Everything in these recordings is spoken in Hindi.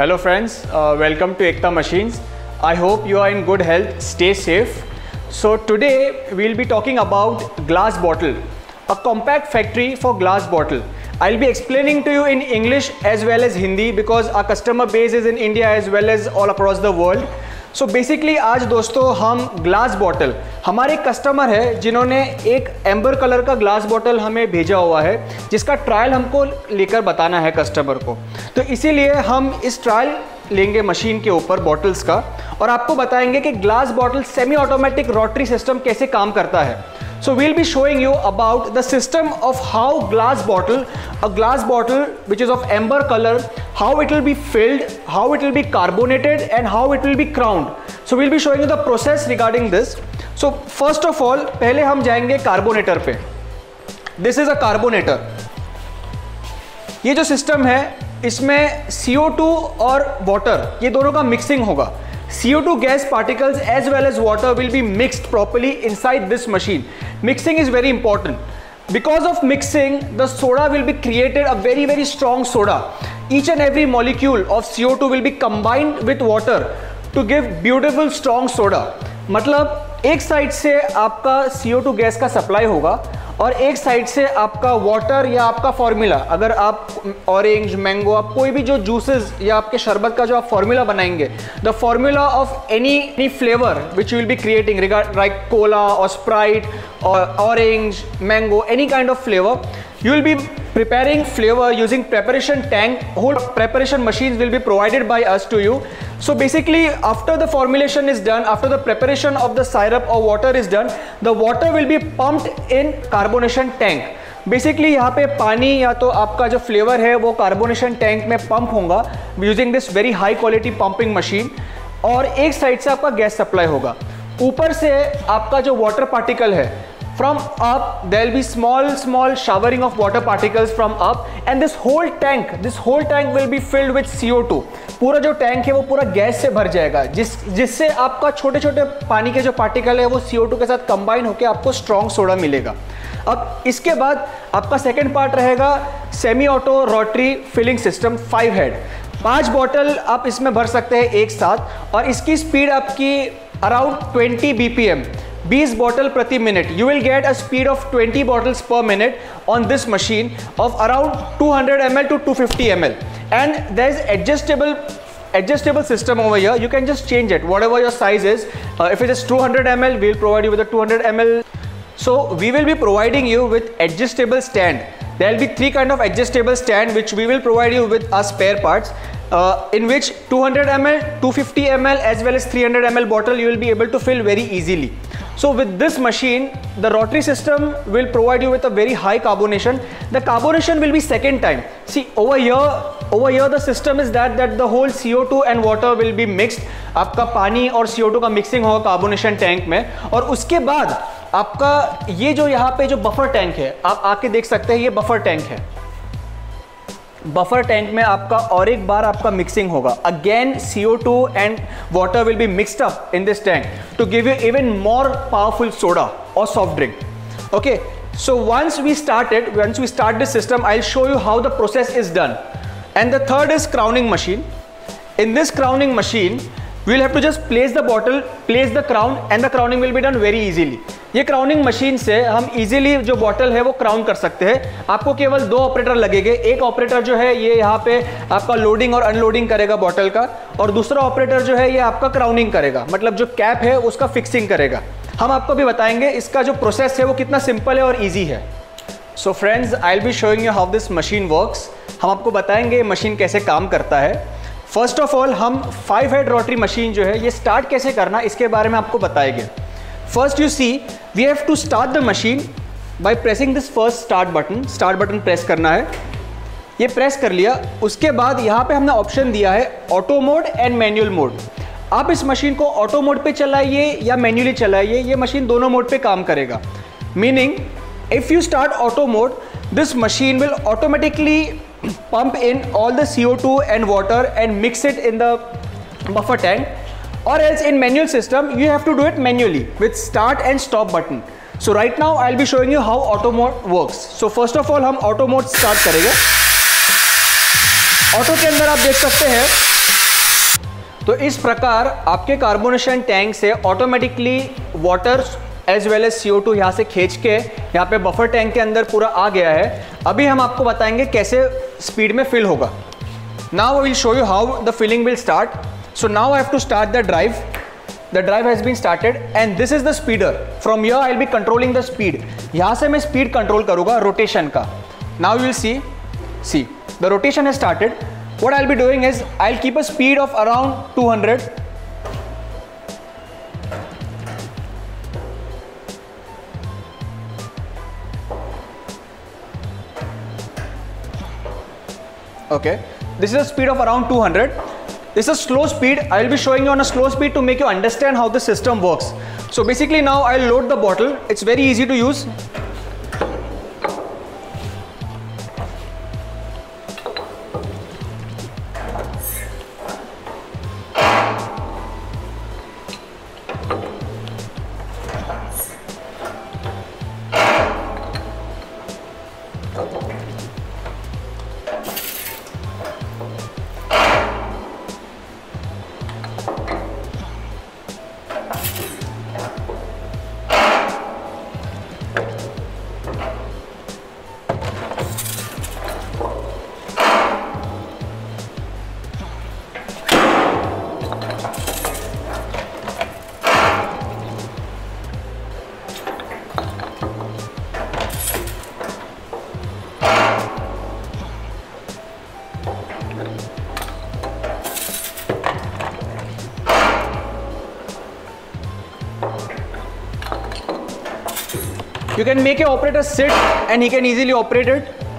Hello friends, uh, welcome to Ekta Machines. I hope you are in good health, stay safe. So today we'll be talking about glass bottle, a compact factory for glass bottle. I'll be explaining to you in English as well as Hindi because our customer base is in India as well as all across the world. So so basically आज दोस्तों, हम ग्लास बॉटल हमारे कस्टमर है जिन्होंने एक एम्बर कलर का ग्लास बॉटल हमें भेजा हुआ है, जिसका ट्रायल हमको लेकर बताना है कस्टमर को। तो इसीलिए हम इस ट्रायल लेंगे मशीन के ऊपर बॉटल्स का, और आपको बताएँगे कि glass bottle semi automatic rotary system कैसे काम करता है। So we'll be showing you about the system of how glass bottle, a glass bottle which is of amber color, how it will be filled, how it will be carbonated and how it will be crowned. So we'll be showing you the process regarding this. So first of all, पहले हम जाएंगे कार्बोनेटर पे This is a carbonator. ये जो सिस्टम है इसमें CO2 और वाटर ये दोनों का मिक्सिंग होगा CO2 gas particles as well as water will be mixed properly inside this machine. Mixing is very important. Because of mixing, the soda will be created a very very strong soda. Each and every molecule of CO2 will be combined with water to give beautiful strong soda. मतलब एक साइड से आपका CO2 गैस का सप्लाई होगा और एक साइड से आपका वाटर या आपका फॉर्मूला अगर आप ऑरेंज मैंगो आप कोई भी जो जूसेस या आपके शरबत का जो आप फॉर्मूला बनाएँगे the formula of any any flavour which will be creating regard like cola और स्प्राइट और orange mango any kind of flavour you will be preparing flavor using preparation tank whole preparation machines will be provided by us to you so basically after the formulation is done after the preparation of the syrup or water is done the water will be pumped in carbonation tank basically यहाँ पे पानी या तो आपका जो फ्लेवर है वो कार्बोनेशन टैंक में पंप होगा using this very high quality pumping machine और एक साइड से आपका गैस सप्लाई होगा ऊपर से आपका जो वाटर पार्टिकल है from up there will be small small showering of water particles from up, and this whole tank, this whole tank will be filled with CO2 पूरा जो टैंक है, वो पूरा गैस से भर जाएगा। जिस, जिससे आपका छोटे छोटे पानी के जो पार्टिकल है, वो CO2 के साथ कंबाइन होकर आपको स्ट्रॉन्ग सोडा मिलेगा। अब इसके बाद आपका सेकेंड पार्ट रहेगा semi auto rotary filling system five head पाँच बॉटल आप इसमें भर सकते हैं एक साथ, और इसकी स्पीड आपकी around 20 BPM 20 bottle prati minute you will get a speed of 20 bottles per minute on this machine of around 200 ml to 250 ml. And there is adjustable adjustable system over here. You can just change it. Whatever your size is uh, if it is 200 ml we'll provide you with a 200 ml. So we will be providing you with adjustable stand. There will be three kind of adjustable stand which we will provide you with our spare parts uh, in which 200 ml 250 ml as well as 300 ml bottle you will be able to fill very easily so with this machine, the rotary system will provide you with a very high carbonation. The carbonation will be second time. See over here, over here the system is that that the whole CO2 and water will be mixed. आपका पानी और CO2 का मिक्सिंग होगा कार्बोनेशन टैंक में और उसके बाद आपका ये जो यहाँ पे जो बफर टैंक है आप आके देख सकते हैं ये बफर टैंक है बफर टैंक में आपका और एक बार आपका मिक्सिंग होगा। Again C O two and water will be mixed up in this tank to give you even more powerful soda और soft drink okay so once we start it once we start this system I show you how the process is done and the third is crowning machine in this crowning machine will have to just place the bottle place the crown and the crowning will be done very easily ये क्राउनिंग मशीन से हम इजीली जो बॉटल है वो क्राउन कर सकते हैं। आपको केवल दो ऑपरेटर लगेंगे। एक ऑपरेटर जो है, ये यहाँ पे आपका लोडिंग और अनलोडिंग करेगा बॉटल का और दूसरा ऑपरेटर जो है, ये आपका क्राउनिंग करेगा। मतलब जो कैप है, उसका फिक्सिंग करेगा। हम आपको भी बताएँगे, इसका जो प्रोसेस है, वो कितना सिंपल है और ईजी है। So friends I'll be showing you how this machine works हम आपको बताएँगे ये मशीन कैसे काम करता है। फ़र्स्ट ऑफ़ ऑल हम फाइव हेड रोटरी मशीन जो है, ये स्टार्ट कैसे करना, इसके बारे में आपको बताएँगे। First you see we have to start the machine by pressing this first start button start button press करना है। ये प्रेस कर लिया। उसके बाद यहाँ पे हमने ऑप्शन दिया है auto mode and manual mode आप इस मशीन को ऑटो मोड पे चलाइए या मैन्युअली चलाइए, ये मशीन दोनों मोड पे काम करेगा। Meaning if you start auto mode this machine will automatically pump in all the CO2 and water and mix it in the buffer tank or else in manual system you have to do it manually with start and stop button so right now I'll be showing you how auto mode works so first of all हम auto mode start करेंगे ऑटो के अंदर आप देख सकते हैं तो इस प्रकार आपके कार्बोनेशन टैंक से automatically water as well as C O two यहाँ से खींच के यहाँ पे बफर टैंक के अंदर पूरा आ गया है अभी हम आपको बताएँगे कैसे स्पीड में फिल होगा now will show you how the filling will start so now I have to start the drive the drive has been started and this is the speeder from here I will be controlling the speed यहाँ से मैं स्पीड कंट्रोल करूंगा रोटेशन का now you will see see the rotation has started what I'll be doing is I'll keep a speed of around 200 okay this is a speed of around 200 this is slow speed. I will be showing you on a slow speed to make you understand how the system works. So basically now i'll load the bottle. It's very easy to use You can make a operator sit and he can easily operate it.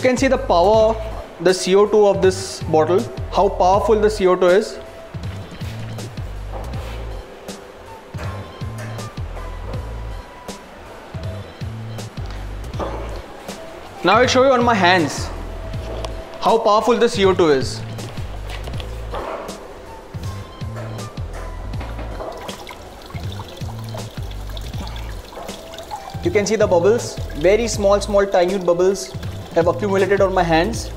You can see the power, the CO2 of this bottle, how powerful the CO2 is. Now I'll show you on my hands how powerful the CO2 is. You can see the bubbles, very small, small, tiny bubbles have accumulated on my hands.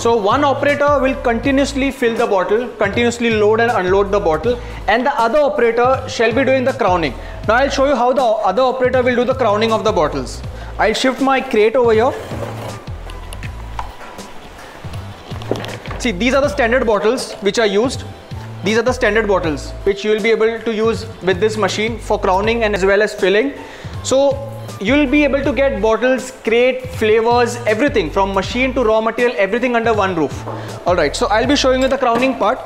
So one operator will continuously fill the bottle, continuously load and unload the bottle and the other operator shall be doing the crowning. Now I'll show you how the other operator will do the crowning of the bottles. I'll shift my crate over here See, these are the standard bottles which are used. These are the standard bottles which you will be able to use with this machine for crowning and as well as filling. So you'll be able to get bottles, crate, flavors, everything from machine to raw material, everything under one roof. Alright, so I'll be showing you the crowning part.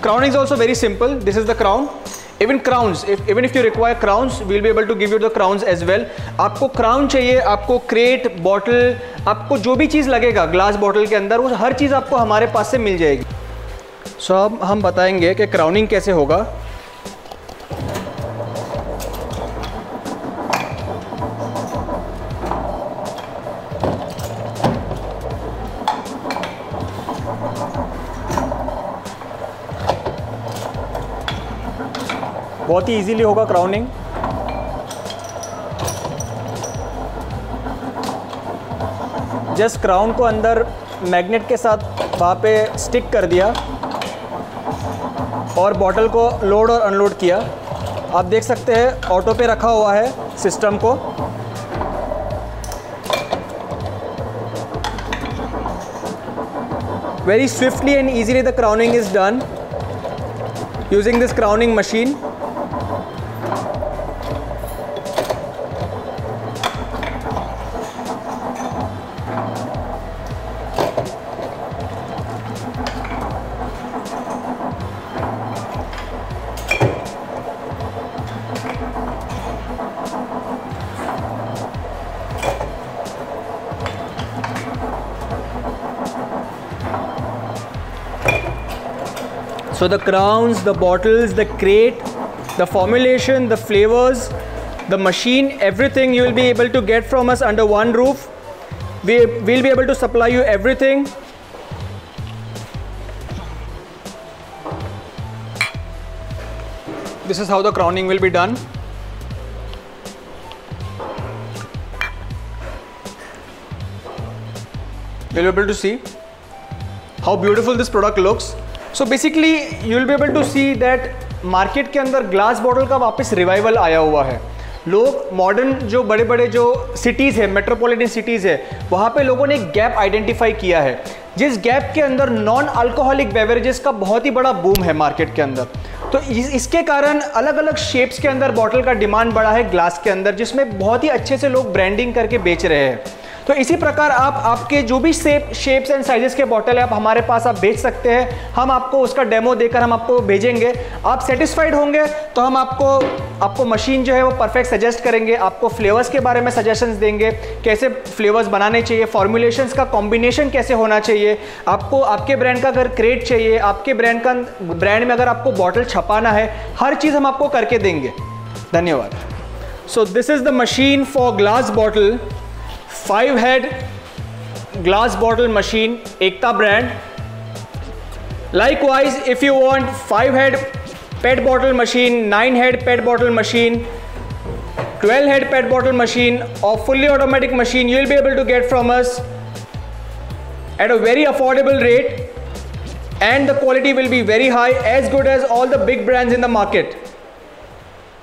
Crowning is also very simple. This is the crown. Even crowns even if you require crowns will be able to give you the crowns as well आपको क्राउन चाहिए आपको क्रेट बॉटल आपको जो भी चीज़ लगेगा ग्लास बॉटल के अंदर, वो हर चीज़ आपको हमारे पास से मिल जाएगी। सो अब हम बताएँगे कि क्राउनिंग कैसे होगा। बहुत ही इजीली होगा क्राउनिंग जस्ट क्राउन को अंदर मैग्नेट के साथ वहाँ पे स्टिक कर दिया और बॉटल को लोड और अनलोड किया। आप देख सकते हैं ऑटो पे रखा हुआ है सिस्टम को। Very swiftly and easily the crowning is done using this crowning machine So the crowns, the bottles, the crate, the formulation, the flavors, the machine, everything you will be able to get from us under one roof. We will be able to supply you everything. This is how the crowning will be done. You'll be able to see how beautiful this product looks. So basically you will be able to see that market के अंदर ग्लास बॉटल का वापस रिवाइवल आया हुआ है। लोग मॉडर्न जो बड़े बड़े जो सिटीज़ है मेट्रोपॉलिटन सिटीज़ है, वहाँ पे लोगों ने एक गैप आइडेंटिफाई किया है। जिस गैप के अंदर नॉन अल्कोहलिक बेवरेजेस का बहुत ही बड़ा बूम है मार्केट के अंदर। तो इस, इसके कारण अलग अलग शेप्स के अंदर बॉटल का डिमांड बढ़ा है ग्लास के अंदर जिसमें बहुत ही अच्छे से लोग ब्रांडिंग करके बेच रहे हैं। तो इसी प्रकार आप आपके जो भी शेप शेप्स एंड साइजेस के बॉटल है आप हमारे पास आप भेज सकते हैं। हम आपको उसका डेमो देकर हम आपको भेजेंगे। आप सेटिस्फाइड होंगे तो हम आपको आपको मशीन जो है वो परफेक्ट सजेस्ट करेंगे। आपको फ्लेवर्स के बारे में सजेशंस देंगे। कैसे फ्लेवर्स बनाने चाहिए फॉर्मुलेशंस का कॉम्बिनेशन कैसे होना चाहिए। चाहिए। आपको, आपके ब्रांड का अगर क्रेट चाहिए, आपके ब्रांड का ब्रांड में अगर आपको बॉटल छपाना है, हर चीज़ हम आपको करके देंगे। धन्यवाद। So this is the machine for glass bottle five head glass bottle machine Ekta brand likewise if you want five head PET bottle machine nine head PET bottle machine 12 head pet bottle machine, or fully automatic machine, you'll be able to get from us at a very affordable rate and the quality will be very high as good as all the big brands in the market